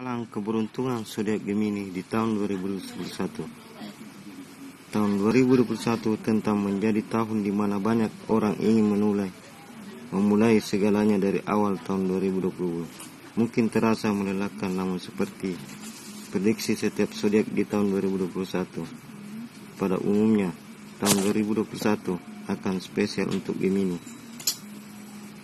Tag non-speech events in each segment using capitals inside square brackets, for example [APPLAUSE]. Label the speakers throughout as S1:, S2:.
S1: Alang keberuntungan zodiak Gemini di tahun 2021. Tahun 2021 tentang menjadi tahun di mana banyak orang ingin menulai, memulai segalanya dari awal tahun 2020. Mungkin terasa melelahkan namun seperti prediksi setiap zodiak di tahun 2021. Pada umumnya, tahun 2021 akan spesial untuk Gemini.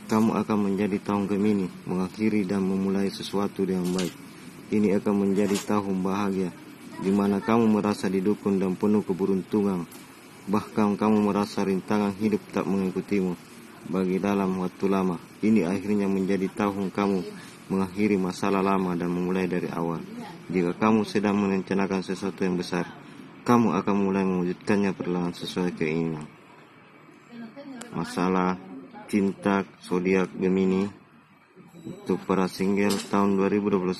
S1: Kamu akan menjadi tahun Gemini, mengakhiri dan memulai sesuatu dengan baik ini akan menjadi tahun bahagia, di mana kamu merasa didukung dan penuh keberuntungan. Bahkan kamu merasa rintangan hidup tak mengikutimu. Bagi dalam waktu lama, ini akhirnya menjadi tahun kamu mengakhiri masalah lama dan memulai dari awal. Jika kamu sedang merencanakan sesuatu yang besar, kamu akan mulai mewujudkannya perlahan sesuai keinginan. Masalah cinta zodiak Gemini untuk para single tahun 2021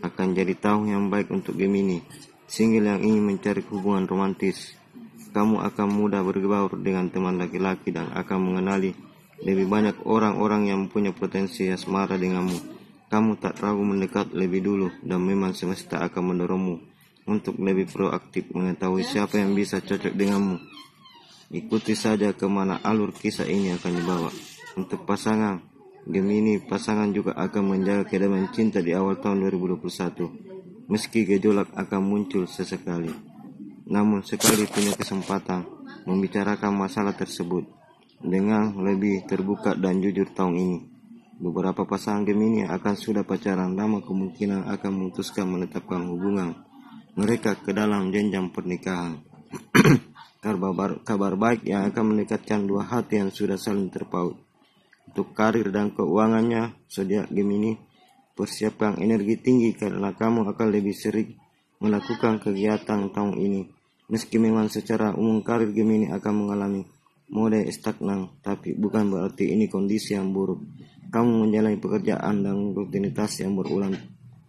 S1: akan jadi tahun yang baik untuk Gemini. Single yang ingin mencari hubungan romantis, kamu akan mudah bergaul dengan teman laki-laki dan akan mengenali lebih banyak orang-orang yang punya potensi asmara denganmu. Kamu tak ragu mendekat lebih dulu dan memang semesta akan mendorongmu untuk lebih proaktif mengetahui siapa yang bisa cocok denganmu. Ikuti saja ke mana alur kisah ini akan dibawa. Untuk pasangan, Gemini pasangan juga akan menjaga kedamaian cinta di awal tahun 2021. Meski gejolak akan muncul sesekali. Namun sekali punya kesempatan membicarakan masalah tersebut dengan lebih terbuka dan jujur tahun ini. Beberapa pasangan Gemini akan sudah pacaran lama kemungkinan akan memutuskan menetapkan hubungan mereka ke dalam jenjang pernikahan. [CLEARS THROAT] kabar, kabar baik yang akan mendekatkan dua hati yang sudah saling terpaut. Untuk karir dan keuangannya, zodiak Gemini, persiapkan energi tinggi karena kamu akan lebih sering melakukan kegiatan tahun ini. Meski memang secara umum karir Gemini akan mengalami mode stagnan, tapi bukan berarti ini kondisi yang buruk. Kamu menjalani pekerjaan dan rutinitas yang berulang,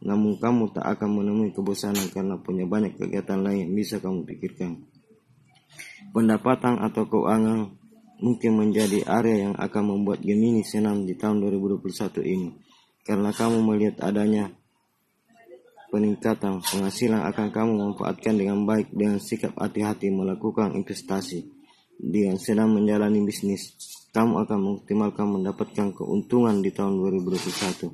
S1: namun kamu tak akan menemui kebosanan karena punya banyak kegiatan lain yang bisa kamu pikirkan. Pendapatan atau keuangan mungkin menjadi area yang akan membuat Gemini senang di tahun 2021 ini. Karena kamu melihat adanya peningkatan penghasilan akan kamu manfaatkan dengan baik dengan sikap hati-hati melakukan investasi. Dengan sedang menjalani bisnis, kamu akan mengoptimalkan mendapatkan keuntungan di tahun 2021.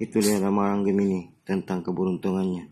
S1: Itu dia ramalan Gemini tentang keberuntungannya.